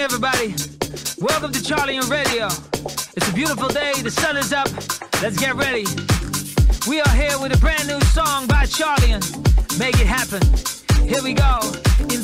morning, everybody. Welcome to Charleon Radio. It's a beautiful day, the sun is up. Let's get ready. We are here with a brand new song by Charleon Make It Happen. Here we go. In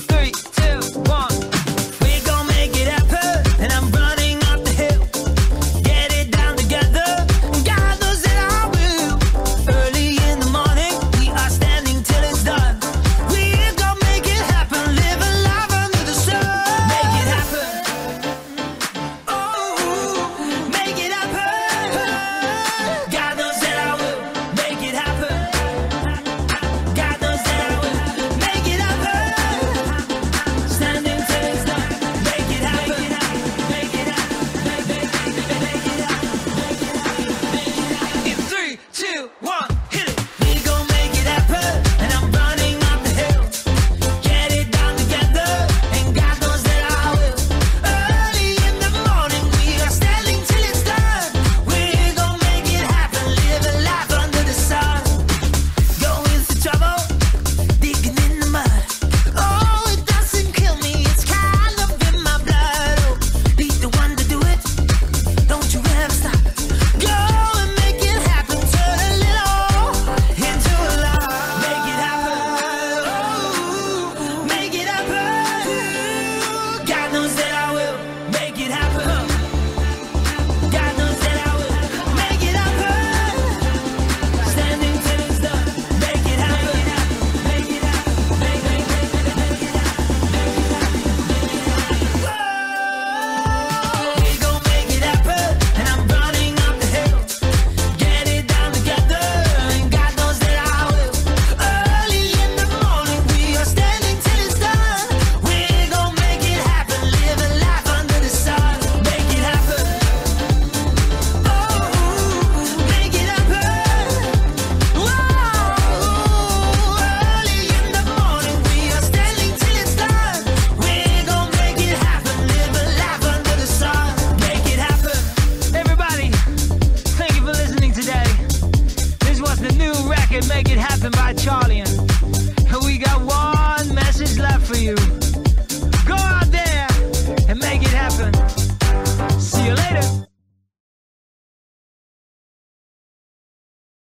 can make it happen by Charleon. and We got one message left for you.